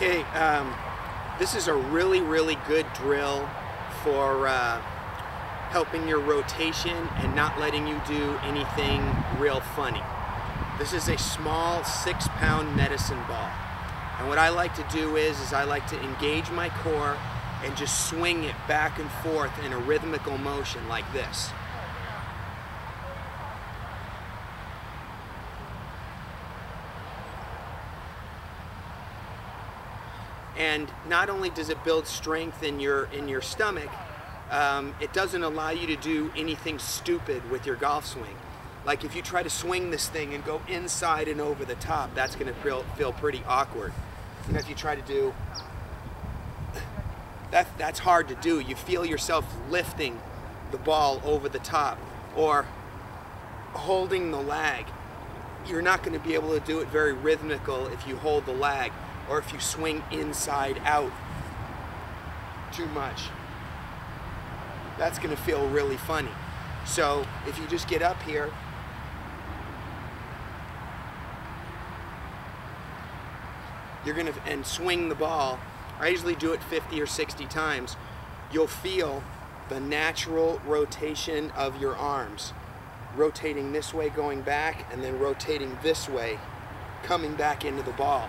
Okay, um, this is a really, really good drill for uh, helping your rotation and not letting you do anything real funny. This is a small six pound medicine ball. And what I like to do is, is I like to engage my core and just swing it back and forth in a rhythmical motion like this. And not only does it build strength in your in your stomach, um, it doesn't allow you to do anything stupid with your golf swing. Like if you try to swing this thing and go inside and over the top, that's going to feel, feel pretty awkward. You know, if you try to do that, that's hard to do. You feel yourself lifting the ball over the top or holding the lag. You're not going to be able to do it very rhythmical if you hold the lag or if you swing inside out too much. That's going to feel really funny. So if you just get up here, you're going to and swing the ball. I usually do it 50 or 60 times. You'll feel the natural rotation of your arms. Rotating this way going back and then rotating this way coming back into the ball.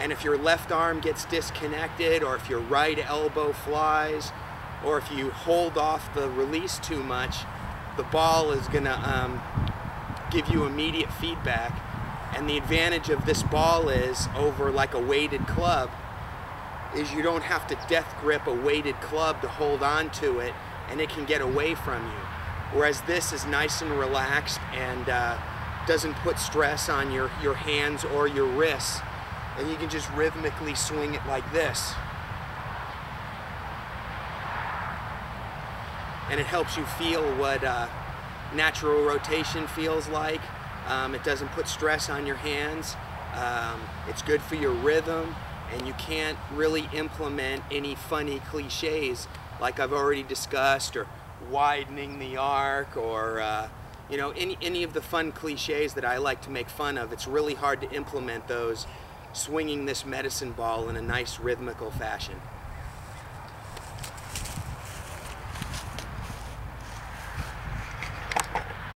And if your left arm gets disconnected or if your right elbow flies or if you hold off the release too much, the ball is gonna um, give you immediate feedback. And the advantage of this ball is over like a weighted club is you don't have to death grip a weighted club to hold on to it and it can get away from you. Whereas this is nice and relaxed and uh, doesn't put stress on your, your hands or your wrists and you can just rhythmically swing it like this. And it helps you feel what uh, natural rotation feels like. Um, it doesn't put stress on your hands. Um, it's good for your rhythm and you can't really implement any funny cliches like I've already discussed or widening the arc or uh, you know any, any of the fun cliches that I like to make fun of. It's really hard to implement those swinging this medicine ball in a nice rhythmical fashion.